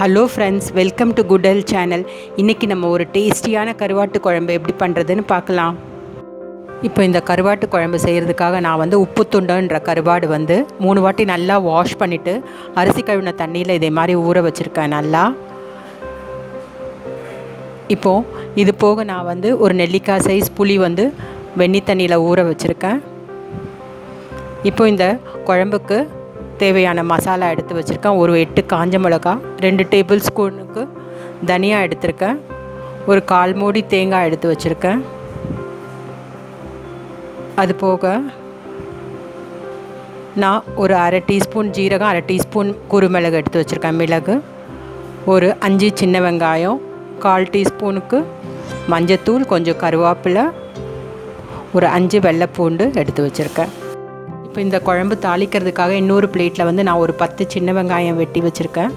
Hello friends welcome to குடல் channel இன்றைக்கி நம்ம ஒரு டேஸ்டியான கருவாட்டு குழம்பு எப்படி பண்ணுறதுன்னு பார்க்கலாம். இப்போ இந்த கருவாட்டு குழம்பு செய்கிறதுக்காக நான் வந்து உப்பு துண்டுன்ற கருவாடு வந்து மூணு வாட்டி நல்லா வாஷ் பண்ணிவிட்டு அரிசி கழுவின தண்ணியில் இதே மாதிரி ஊற வச்சுருக்கேன் நல்லா. இப்போது இது போக நான் வந்து ஒரு நெல்லிக்காய் சைஸ் புளி வந்து வெந்நி தண்ணியில் ஊற வச்சுருக்கேன். இப்போ இந்த குழம்புக்கு தேவையான மசாலா எடுத்து வச்சுருக்கேன். ஒரு எட்டு காஞ்ச மிளகா ரெண்டு டேபிள் ஸ்பூனுக்கு தனியாக எடுத்திருக்கேன். ஒரு கால் மூடி தேங்காய் எடுத்து வச்சுருக்கேன். அது போக நான் ஒரு அரை டீஸ்பூன் ஜீரகம் அரை டீஸ்பூன் குருமிளகு எடுத்து வச்சுருக்கேன். மிளகு ஒரு அஞ்சு சின்ன வெங்காயம் கால் டீஸ்பூனுக்கு மஞ்சத்தூள் கொஞ்சம் கருவேப்பிலை ஒரு அஞ்சு வெள்ளைப்பூண்டு எடுத்து வச்சுருக்கேன். இப்போ இந்த குழம்பு தாளிக்கிறதுக்காக இன்னொரு பிளேட்டில் வந்து நான் ஒரு பத்து சின்ன வெங்காயம் வெட்டி வச்சுருக்கேன்.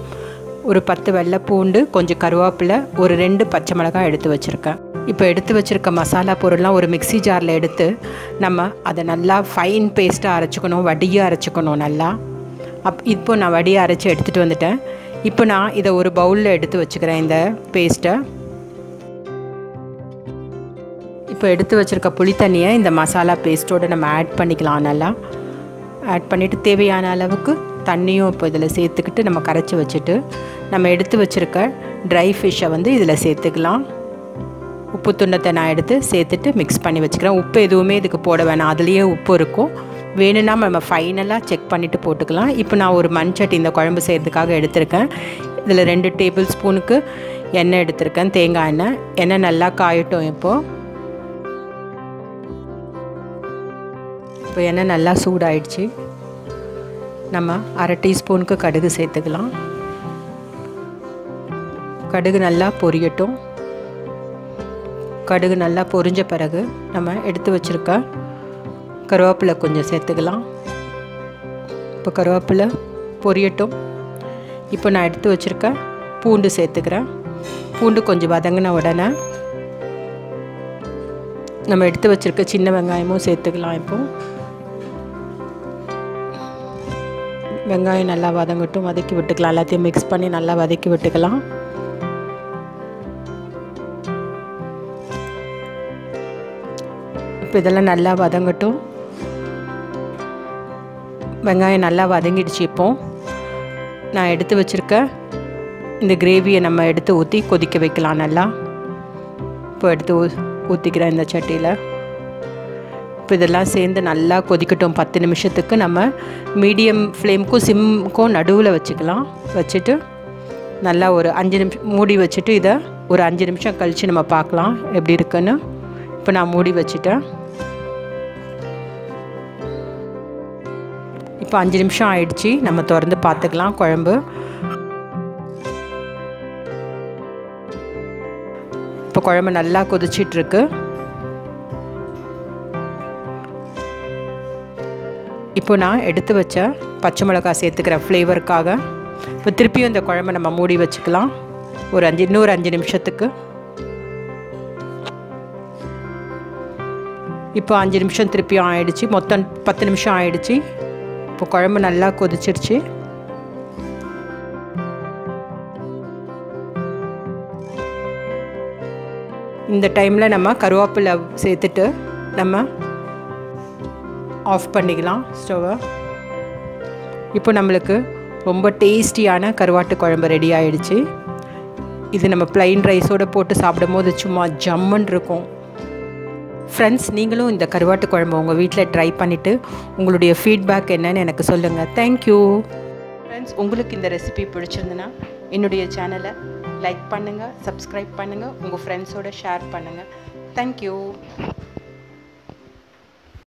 ஒரு பத்து வெள்ளைப்பூண்டு கொஞ்சம் கருவேப்பிலை ஒரு ரெண்டு பச்சை மிளகாய் எடுத்து வச்சுருக்கேன். இப்போ எடுத்து வச்சுருக்க மசாலா பொருள்லாம் ஒரு மிக்சி ஜாரில் எடுத்து நம்ம அதை நல்லா ஃபைன் பேஸ்ட்டாக அரைச்சிக்கணும் வடியாக அரைச்சிக்கணும் நல்லா. அப் இப்போ நான் வடியை அரைச்சி எடுத்துகிட்டு வந்துட்டேன். இப்போ நான் இதை ஒரு பவுலில் எடுத்து வச்சுக்கிறேன் இந்த பேஸ்ட்டை இப்போ எடுத்து வச்சுருக்க புளி தண்ணியை இந்த மசாலா பேஸ்ட்டோடு நம்ம ஆட் பண்ணிக்கலாம் நல்லா. ஆட் பண்ணிவிட்டு தேவையான அளவுக்கு தண்ணியும் இப்போ இதில் சேர்த்துக்கிட்டு நம்ம கரைச்சி வச்சுட்டு நம்ம எடுத்து வச்சுருக்க ட்ரை ஃபிஷ்ஷை வந்து இதில் சேர்த்துக்கலாம். உப்பு துண்டத்தை நான் எடுத்து சேர்த்துட்டு மிக்ஸ் பண்ணி வச்சுக்கிறேன். உப்பு எதுவுமே இதுக்கு போட வேணாம். அதுலேயே உப்பு இருக்கும். வேணும்னா நம்ம ஃபைனலாக செக் பண்ணிவிட்டு போட்டுக்கலாம். இப்போ நான் ஒரு மண்சட்டி இந்த குழம்பு செய்கிறதுக்காக எடுத்திருக்கேன். இதில் ரெண்டு டேபிள் ஸ்பூனுக்கு எண்ணெய் எடுத்திருக்கேன். தேங்காய் எண்ணெய். எண்ணெய் நல்லா காயட்டும் இப்போது இப்போ எண்ணெய் நல்லா சூடாயிடுச்சு. நம்ம அரை டீஸ்பூனுக்கு கடுகு சேர்த்துக்கலாம். கடுகு நல்லா பொரியட்டும். கடுகு நல்லா பொரிஞ்ச பிறகு நம்ம எடுத்து வச்சுருக்க கருவேப்பிலை கொஞ்சம் சேர்த்துக்கலாம். இப்போ கருவேப்பிலை பொரியட்டும். இப்போ நான் எடுத்து வச்சுருக்க பூண்டு சேர்த்துக்கிறேன். பூண்டு கொஞ்சம் வதங்கின உடனே நம்ம எடுத்து வச்சுருக்க சின்ன வெங்காயமும் சேர்த்துக்கலாம் இப்போது வெங்காயம் நல்லா வதங்கட்டும் வதக்கி விட்டுக்கலாம். எல்லாத்தையும் மிக்ஸ் பண்ணி நல்லா வதக்கி விட்டுக்கலாம். இப்போ இதெல்லாம் நல்லா வதங்கட்டும். வெங்காயம் நல்லா வதங்கிடுச்சு இப்போ. நான் எடுத்து வச்சுருக்க இந்த கிரேவியை நம்ம எடுத்து ஊற்றி கொதிக்க வைக்கலாம் நல்லா. இப்போ எடுத்து ஊ ஊற்றிக்கிறேன் இந்த சட்டியில். இப்போ இதெல்லாம் சேர்ந்து நல்லா கொதிக்கட்டும். பத்து நிமிஷத்துக்கு நம்ம மீடியம் ஃப்ளேமுக்கும் சிம்முக்கும் நடுவில் வச்சுக்கலாம். வச்சுட்டு நல்லா ஒரு அஞ்சு நிமிஷம் மூடி வச்சுட்டு இதை ஒரு அஞ்சு நிமிஷம் கழித்து நம்ம பார்க்கலாம் எப்படி இருக்குன்னு. இப்போ நான் மூடி வச்சுட்டேன். இப்போ அஞ்சு நிமிஷம் ஆயிடுச்சு. நம்ம திறந்து பார்த்துக்கலாம் குழம்பு. இப்போ குழம்பு நல்லா கொதிச்சிட்ருக்கு. இப்போ நான் எடுத்து வச்ச பச்சை மிளகாய் சேர்த்துக்கிற ஃப்ளேவருக்காக இப்போ திருப்பியும் இந்த குழம்பை நம்ம மூடி வச்சுக்கலாம். ஒரு அஞ்சு இன்னொரு அஞ்சு நிமிஷத்துக்கு. இப்போ அஞ்சு நிமிஷம் திருப்பியும் ஆயிடுச்சு. மொத்தம் பத்து நிமிஷம் ஆயிடுச்சு. இப்போ குழம்பு நல்லா கொதிச்சிருச்சு. இந்த டைமில் நம்ம கருவேப்பிலை சேர்த்துட்டு நம்ம ஆஃப் பண்ணிக்கலாம் ஸ்டவ்வை. இப்போ நம்மளுக்கு ரொம்ப டேஸ்டியான கருவாட்டு குழம்பு ரெடி ஆகிடுச்சு இது நம்ம ப்ளைன் ரைஸோடு போட்டு சாப்பிடும் போது சும்மா ஜம்முன்னு இருக்கும். ஃப்ரெண்ட்ஸ் நீங்களும் இந்த கருவாட்டு குழம்பு உங்கள் வீட்டில் ட்ரை பண்ணிவிட்டு உங்களுடைய ஃபீட்பேக் என்னன்னு எனக்கு சொல்லுங்கள் தேங்க்யூ ஃப்ரெண்ட்ஸ் உங்களுக்கு இந்த ரெசிபி பிடிச்சிருந்துன்னா என்னுடைய சேனலை லைக் பண்ணுங்கள் சப்ஸ்கிரைப் பண்ணுங்கள் உங்கள் ஃப்ரெண்ட்ஸோடு ஷேர் பண்ணுங்கள் தேங்க்யூ